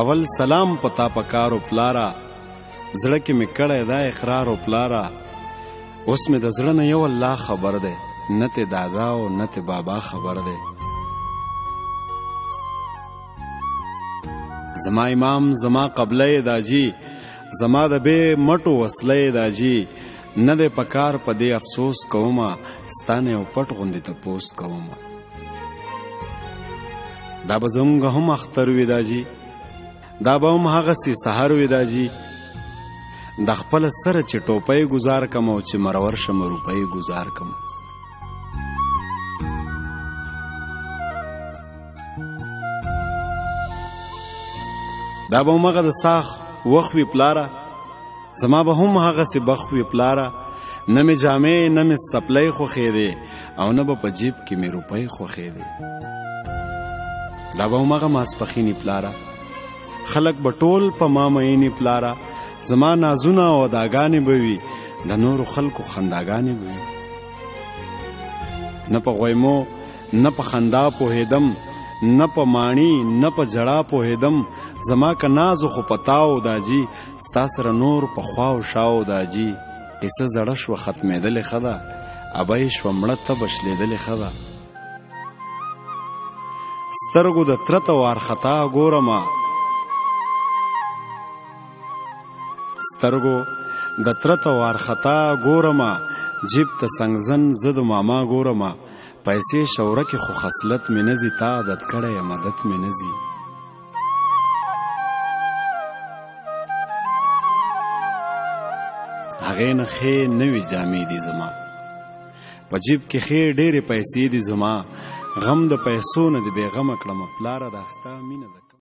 اول سلام پتا پکارو پلارا زړه کې مې کړی دا اقرار او پلارا اوس مې د زړه نه یو الله خبر دی نه ته دادا او نه ته بابا خبر دی زما امام زما قبله داجی زما د به مټو وسله داجی نه دی پکار په دې افسوس کوم ستانه او پټ غوندې ته پوس کوم دا به زمونږ هم اختر وي دا جي دا به هم هغسې سهار وي دا جي د خپل سره چې ټوپۍ گزار کم او چې مرور شم روپۍ گزار کم دا به مغه د ساخ وخوي پلاره زما به هم هغه سی بخ وی پلاره نه می جامې نه می سپلې خو خېده او نه به په جیب کې می روپۍ خو خېده دا به هم هغه ماسپخینی پلاره خلک به ټول په ما مینی پلاره زما نازونه او داګانې به وي د نورو خلکو خنداګانې به وي نه په غویمو نه په خندا پوهېدم نه په ماڼي نه په جړا پوهېدم زما که نازو خو پتاو داجي ستا سره نور په خواو شاو د اجي قصه زړه شوه ختمېدلې ښه ده ابه یې شوه مړه تبه شلېدلې ښه ده سترګو د تره ته وارخطا ګورم سترګو د تره ته وارخطا ګورم جیب ته سنګزن زه د ماما ګورم پیسې شوره کې خو خصلت مې نه ځي تا عادت کړی مدد مې نه ځي هغه نه خې نوې جامې دي زما په جیب کې خې ډېرې پیسې دي زما غم د پیسو نه دې بې غمه کړم پلاره داستا مینه ده